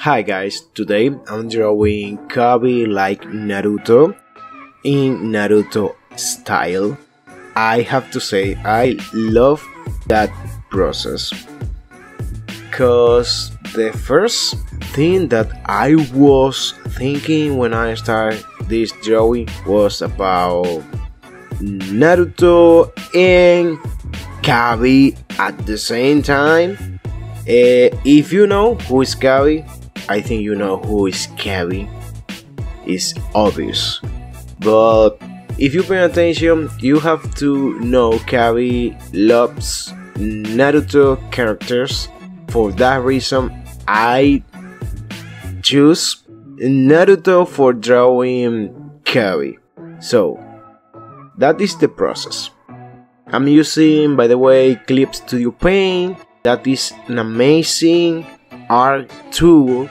Hi guys, today I'm drawing Khaby like Naruto in Naruto style. I have to say I love that process because the first thing that I was thinking when I started this drawing was about Naruto and Khaby at the same time. Uh, if you know who is Khaby, I think you know who is Khaby. It's obvious. But if you pay attention, you have to know Khaby loves Naruto characters. For that reason, I choose Naruto for drawing Khaby. So, that is the process. I'm using, by the way, Clip Studio Paint. That is an amazing art tool.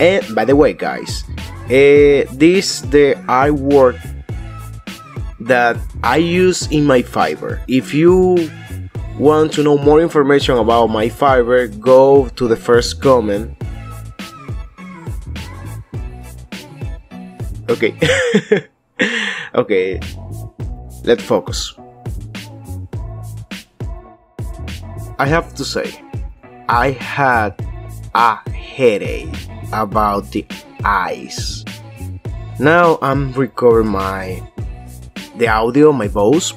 And by the way, guys, uh, this the artwork that I use in my Fiverr If you want to know more information about my Fiverr go to the first comment. Okay. okay. Let's focus. I have to say, I had a headache about the eyes. Now I'm recovering my the audio, my voice,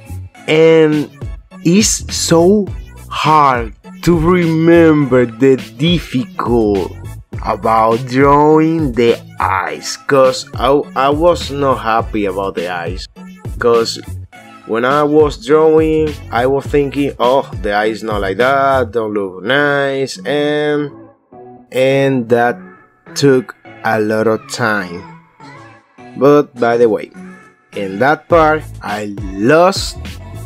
and it's so hard to remember the difficult about drawing the eyes because I, I was not happy about the eyes because when I was drawing I was thinking oh the eyes not like that don't look nice and and that took a lot of time. But by the way in that part I lost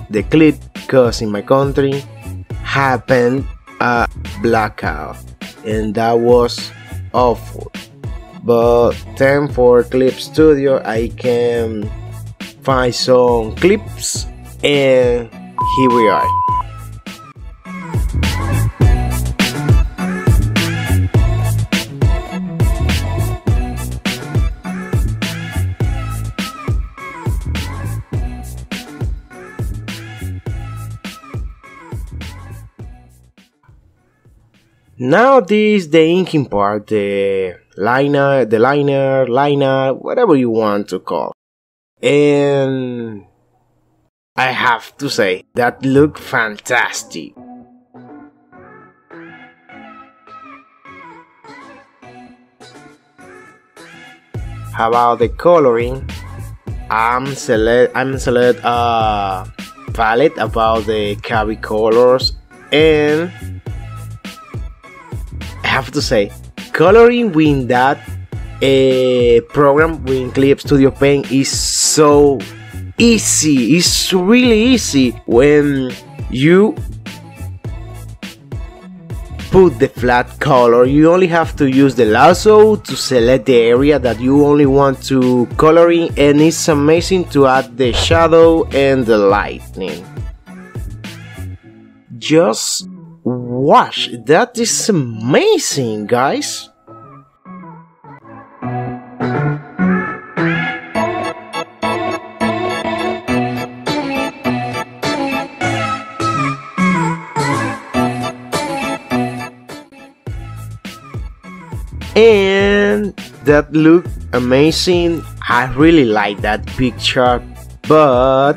the clip because in my country happened a blackout and that was awful. But then for clip studio i can find some clips and here we are Now this the inking part, the liner, the liner, liner, whatever you want to call. And I have to say that look fantastic. How about the coloring? I'm select I'm select a palette about the Khaby colors and I have to say, coloring with that uh, program with Clip Studio Paint is so easy. It's really easy when you put the flat color. You only have to use the lasso to select the area that you only want to coloring and it's amazing to add the shadow and the lightning. Just Watch, that is amazing, guys! And that looked amazing. I really like that picture, but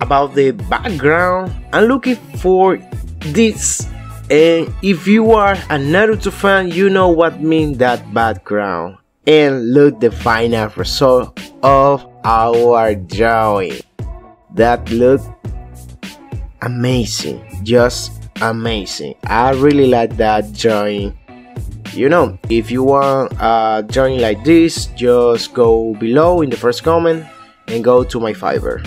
about the background. I'm looking for this. And if you are a Naruto fan, you know what means that background. And look the final result of our drawing. That looked amazing. Just amazing. I really like that drawing. You know, if you want a drawing like this, just go below in the first comment and go to my Fiverr.